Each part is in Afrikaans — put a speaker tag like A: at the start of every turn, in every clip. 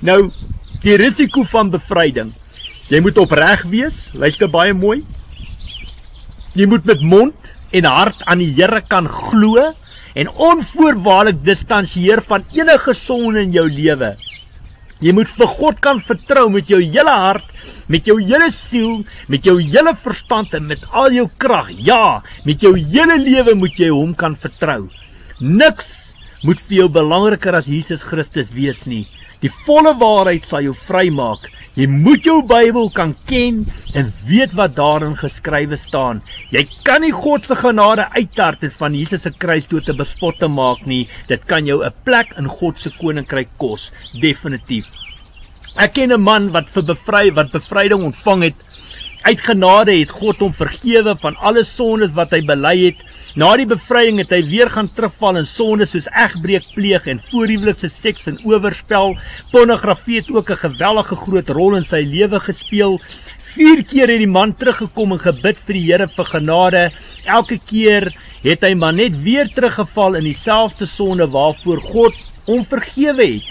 A: Nou, die risiko van bevryding. Jy moet opreg wees, luister baie mooi. Jy moet met mond en hart aan die Here kan glo en onvoorwaardelik distansieer van enige sonde in jou lewe. Jy moet vir God kan vertrou met jou hele hart, met jou hele siel, met jou hele verstand en met al jou krag. Ja, met jou hele lewe moet jy hom kan vertrou. Niks moet vir jou belangriker as Jesus Christus wees nie. Die volle waarheid sal jou vrymaak. Jy moet jou Bybel kan ken en weet wat daarin geskrywe staan. Jy kan nie God se genade uittart en van Jesus se kruis toe te bespot te maak nie. Dit kan jou 'n plek in God se koninkryk kos, definitief. Ek ken 'n man wat vir bevry wat bevryding ontvang het. Uit genade het God hom vergewe van alle sondes wat hy bely het. Na die bevryding het hy weer gaan terugval in sonde soos egbreek pleeg en voorhuwelikse seks en oorspel. Pornografie het ook 'n gewellige groot rol in sy lewe gespeel. Vier keer het die man teruggekom en gebid vir die Here vir genade. Elke keer het hy maar net weer teruggeval in dieselfde sonde waarvoor God hom vergewe het.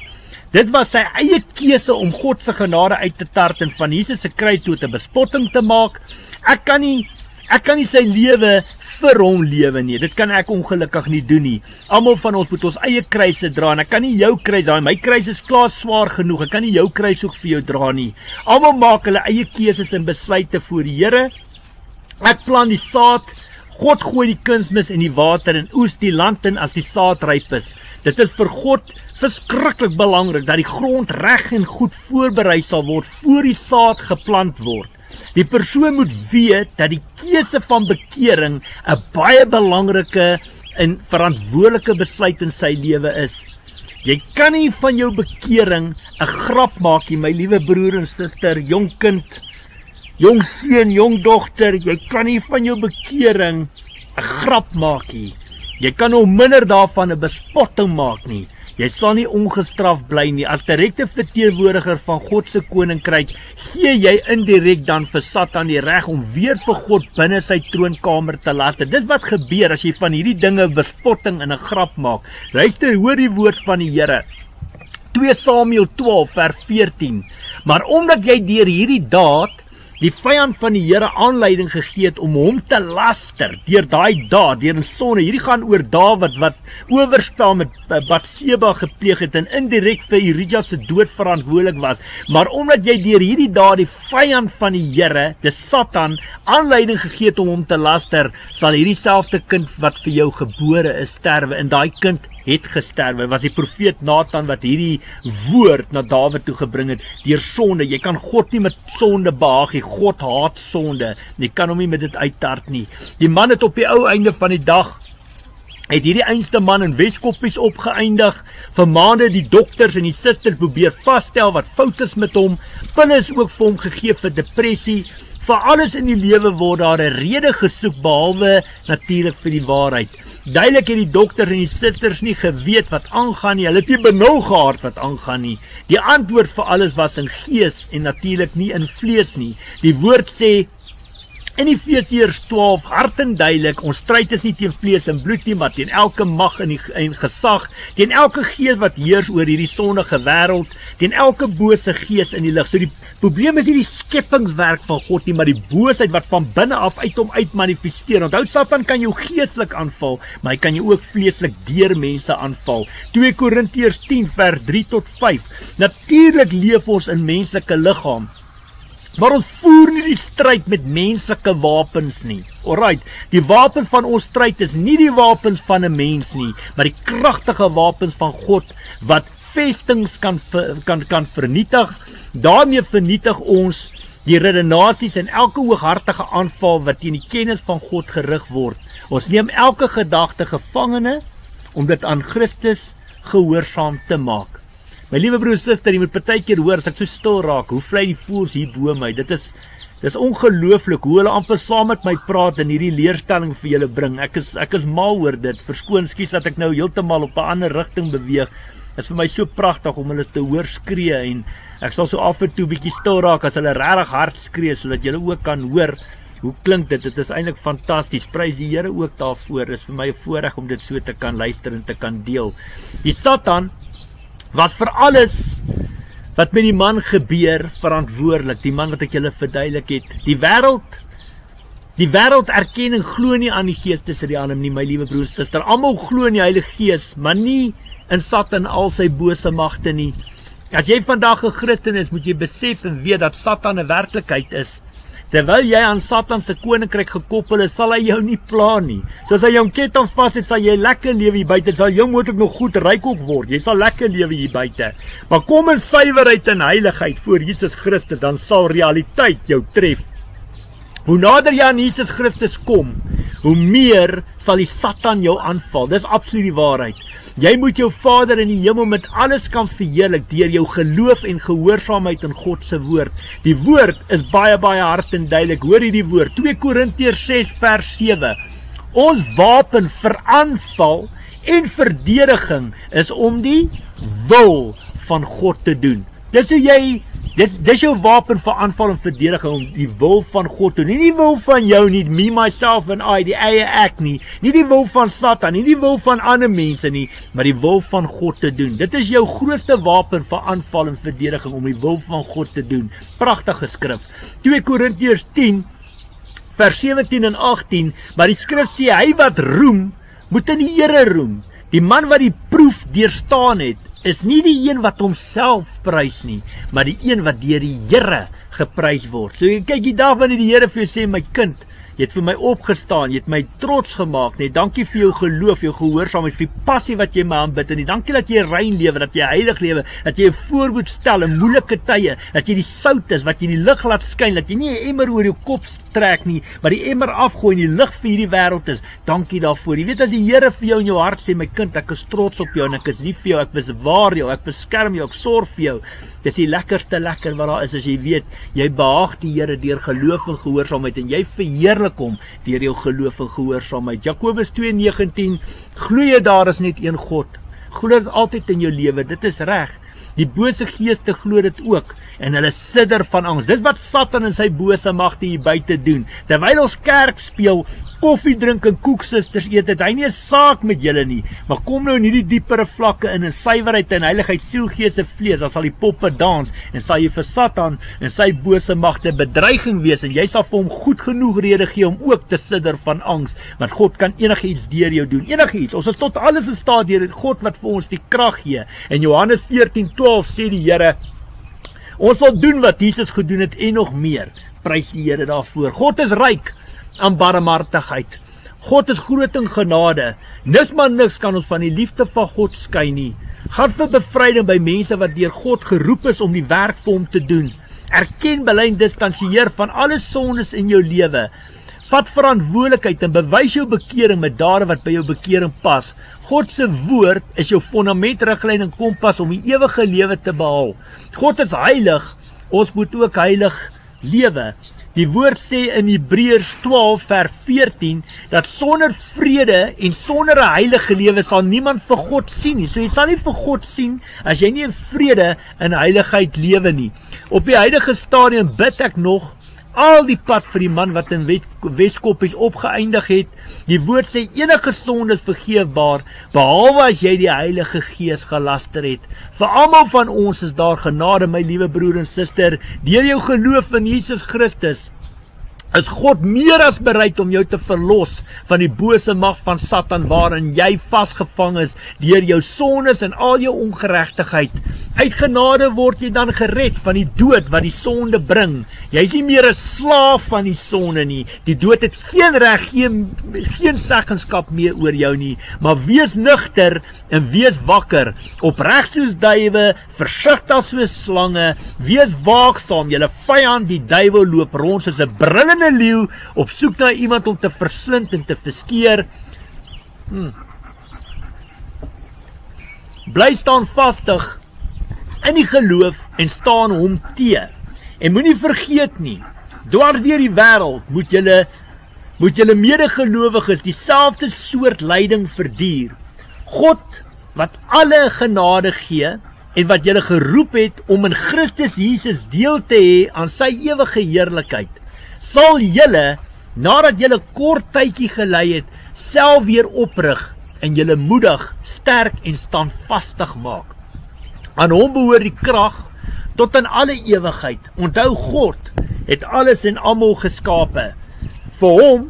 A: Dit was sy eie keuse om God se genade uit te tart en van Jesus se kruis toe te bespotting te maak. Ek kan nie ek kan nie sy lewe vir hom lewe nie. Dit kan ek ongelukkig nie doen nie. Almal van ons moet ons eie kruise dra en ek kan nie jou kruis dra nie. My kruis is klaar swaar genoeg. Ek kan nie jou kruis ook vir jou dra nie. Almal maak hulle eie keuses en besluite voor die Here. Ek plant die saad. God gooi die kunsmis in die water en oes die land in as die saad ryp is. Dit is vir God verskriklik belangrik dat die grond reg en goed voorberei sal word voor die saad geplant word. Die persoon moet weet dat die keuse van bekering 'n baie belangrike en verantwoordelike besluit in sy lewe is. Jy kan nie van jou bekering 'n grap maak nie, my liewe broer en suster, jong kind, jong seun, jong dogter, jy kan nie van jou bekering 'n grap maak nie. Jy kan hom minder daarvan 'n bespotting maak nie. Jy sal nie ongestraf bly nie. As direkte verteenwoordiger van God se koninkryk, gee jy indirek dan vir Satan die reg om weer vir God binne sy troonkamer te laster. Dis wat gebeur as jy van hierdie dinge bespotting in 'n grap maak. Luister, hoor die woord van die Here. 2 Samuel 12 vers 14. Maar omdat jy deur hierdie daad die vyand van die Here aanleiding gegee het om hom te laster deur daai daad, deur 'n sonde. Hierdie gaan oor Dawid wat oorspel met Batseba gepleeg het en indirek vir Urija se dood verantwoordelik was. Maar omdat jy deur hierdie daad die vyand van die Here, die Satan, aanleiding gegee het om hom te laster, sal hierdie selfde kind wat vir jou gebore is sterwe en daai kind het gesterwe. Was die profeet Nathan wat hierdie woord na Dawid toe gebring het deur sonde. Jy kan God nie met sonde behaag nie. God haat sonde. Jy kan hom nie met dit uittart nie. Die man het op die ou einde van die dag het hierdie einste man in Weskoppies opgeëindig. Vir maande die dokters en die susters probeer vasstel wat fout is met hom. Pille is ook vir hom gegee vir depressie. Vir alles in die lewe word daar 'n rede gesoek behalwe natuurlik vir die waarheid. Duidelik het die dokters en die susters nie geweet wat aangaan nie. Hulle het nie benul gehad wat aangaan nie. Die antwoord vir alles was in gees en natuurlik nie in vlees nie. Die woord sê In Efesiërs 12 hartenduidelik, ons stryd is nie teen vlees en bloed nie, maar teen elke mag en, die, en gesag, teen elke gees wat heers oor hierdie sondige wêreld, teen elke bose gees in die lig. So die probleem is nie die skepingswerk van God nie, maar die boosheid wat van binne af uit hom uit manifesteer. Onthou Satan kan jou geestelik aanval, maar hy kan jou ook vleeslik deur mense aanval. 2 Korintiërs 10 vers 3 tot 5. Natuurlik leef ons in menslike liggaam Maar ons voer nie die stryd met menslike wapens nie. Alraight, die wapen van ons stryd is nie die wapens van 'n mens nie, maar die kragtige wapens van God wat vestings kan kan kan vernietig. daarmee vernietig ons die redenasies en elke hooghartige aanval wat teen die kennis van God gerig word. Ons neem elke gedagte gevangene om dit aan Christus gehoorsaam te maak. My liewe broer en suster, jy moet baie keer hoor as ek so stil raak, hoe vlei die voëls hier bo my. Dit is dis ongelooflik hoe hulle amper saam met my praat en hierdie leerstelling vir julle bring. Ek is ek is mal oor dit. Verskoon skus dat ek nou heeltemal op 'n ander rigting beweeg. Dit is vir my so pragtig om hulle te hoor skree en ek sal so af en toe bietjie stil raak as hulle regtig hard skree sodat julle ook kan hoor hoe klink dit. Dit is eintlik fantasties. Prys die Here ook daarvoor. Dit is vir my 'n voorreg om dit so te kan luister en te kan deel. Die Satan was vir alles wat met die man gebeur verantwoordelik, die man wat ek julle verduidelik het. Die wêreld die wêreld erken en glo nie aan die gees tussen die ander nie, my liewe broer en suster. Almal glo in die Heilige Gees, maar nie in Satan al sy bose magte nie. As jy vandag 'n Christen is, moet jy besef en weet dat Satan 'n werklikheid is. Terwyl jy aan Satan se koninkryk gekoppel is, sal hy jou nie pla nie. Soos hy jou ketting vas het, sal jy lekker lewe hier buite. Sal jou moontlik nog goed ryk op word. Jy sal lekker lewe hier buite. Maar kom in suiwerheid en heiligheid voor Jesus Christus, dan sal realiteit jou tref. Hoe nader jy aan Jesus Christus kom, hoe meer sal die Satan jou aanval. Dis absoluut die waarheid. Jy moet jou Vader in die hemel met alles kan verheerlik deur jou geloof en gehoorsaamheid aan God se woord. Die woord is baie baie hard en duidelik. Hoor hierdie woord. 2 Korintiërs 6 vers 7. Ons wapen vir aanval en verdediging is om die wil van God te doen. Dis hoe jy Dis dis jou wapen vir aanval en verdediging om die wil van God te doen. Nie die wil van jou nie, me myself and I, die eie ek nie. Nie die wil van Satan, nie die wil van ander mense nie, maar die wil van God te doen. Dit is jou grootste wapen vir aanval en verdediging om die wil van God te doen. Pragtige skrif. 2 Korintiërs 10 vers 17 en 18, maar die skrif sê hy wat roem, moet in die Here roem. Die man wat die proef deurstaan het, is nie die een wat homself prys nie, maar die een wat deur die Here geprys word. So kyk jy daar wanneer die Here vir jou sê my kind, Jy het vir my opgestaan, jy het my trots gemaak, nee. Dankie vir jou geloof, jou gehoorsaamheid, vir die passie wat jy my aanbid en dankie dat jy rein lewe, dat jy heilig lewe, dat jy 'n voorbeeld stel in moeilike tye, dat jy die sout is wat jy in die lig laat skyn, dat jy nie 'n emmer oor jou kop trek nie, maar die emmer afgooi en die lig vir hierdie wêreld is. Dankie daarvoor. Jy weet as die Here vir jou in jou hart sê, my kind, ek is trots op jou en ek is lief vir jou, ek bewaar jou, ek beskerm jou, ek sorg vir jou. Dis die lekkerste lekker wat daar is as jy weet jy behaag die Here deur geloof en gehoorsaamheid en jy verheerlik verheerlik hom deur jou geloof en gehoorsaamheid. Jakobus 2:19 Glo daar is net een God. Glo dit altyd in jou lewe. Dit is reg. Die bose geeste glo dit ook en hulle sidder van angs. Dis wat Satan en sy bose magte hier buite doen. Terwyl ons kerk speel, koffie drink en koeksusters eet, het hy nie 'n saak met julle nie. Maar kom nou in hierdie diepere vlakke in in suiwerheid en heiligheid, siel, gees en vlees, dan sal die poppe dans en sal jy vir Satan en sy bose magte bedreiging wees en jy sal vir hom goed genoeg rede gee om ook te sidder van angs, want God kan enigiets deur jou doen. Enigiets. Ons is tot alles in staat deur God wat vir ons die krag gee. En Johannes 14:12 sê die Here Ons sal doen wat Jesus gedoen het en nog meer. Prys die Here daarvoor. God is ryk aan barmhartigheid. God is groot in genade. Nis maar niks kan ons van die liefde van God skei nie. Gaan vir bevryding by mense wat deur God geroep is om die werk vir hom te doen. Erken belyn distansieer van alle sondes in jou lewe. Vat verantwoordelikheid en bewys jou bekering met dade wat by jou bekering pas. God se woord is jou fondament, riglyn en kompas om die ewige lewe te behaal. God is heilig. Ons moet ook heilig lewe. Die woord sê in Hebreërs 12 vers 14 dat sonder vrede en sonder 'n heilige lewe sal niemand vir God sien nie. So jy sal nie vir God sien as jy nie in vrede en heiligheid lewe nie. Op die huidige stadium bid ek nog al die pad vir die man wat in Weskoppies opgeëindig het. Die woord sê enige sonde is vergeefbaar behalwe as jy die Heilige Gees gelaster het. Vir almal van ons is daar genade, my liewe broer en suster, deur jou geloof in Jesus Christus is God meer as bereid om jou te verlos van die bose mag van Satan waarin jy vasgevang is deur jou sondes en al jou ongeregtigheid. Uit genade word jy dan gered van die dood wat die sonde bring. Jy's nie meer 'n slaaf van die sonde nie. Die dood het geen reg, geen geen seggenskap meer oor jou nie. Maar wees nugter en wees wakker, opreg soos duwe, versigtig soos slange, wees waaksaam. Julle vyand, die duiwel loop rond soos 'n brullende brullende leeu op soek na iemand om te verslind en te verskeer. Hmm. Bly staan vastig in die geloof en staan hom te. En moenie vergeet nie, dwars deur die wêreld moet julle moet julle medegelowiges dieselfde soort lyding verduur. God wat alle genade gee en wat julle geroep het om in Christus Jesus deel te hê aan sy ewige heerlikheid sal julle nadat julle kort tydjie gelei het, self weer oprig en julle moedig, sterk en standvastig maak. Aan hom behoort die krag tot in alle ewigheid. Onthou God het alles en almal geskape. Vir hom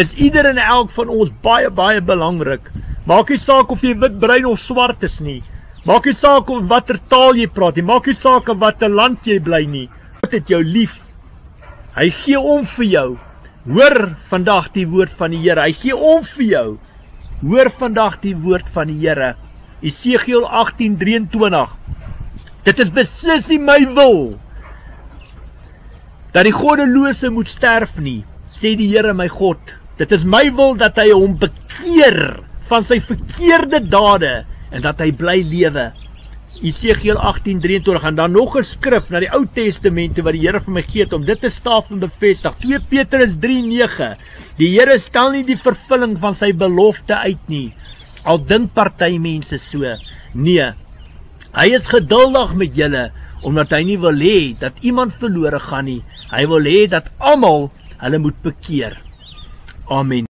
A: is ieder en elk van ons baie baie belangrik. Maak nie saak of jy wit, bruin of swart is nie. Maak nie saak of watter taal jy praat nie. Maak nie saak of watter land jy bly nie. God het jou lief. Hy gee om vir jou. Hoor vandag die woord van die Here. Hy gee om vir jou. Hoor vandag die woord van die Here. Esegiel 18:23. Dit is beslis nie my wil dat die goddelose moet sterf nie, sê die Here my God. Dit is my wil dat hy hom bekeer van sy verkeerde dade en dat hy bly lewe. Esegiel 18:23 en dan nog 'n skrif na die Ou Testament wat die Here vir my gee om dit te staaf en bevestig. 2 Petrus 3:9. Die Here stel nie die vervulling van sy belofte uit nie. Al dink party mense so. Nee. Hy is geduldig met julle omdat hy nie wil hê dat iemand verlore gaan nie. Hy wil hê dat almal hulle moet bekeer. Amen.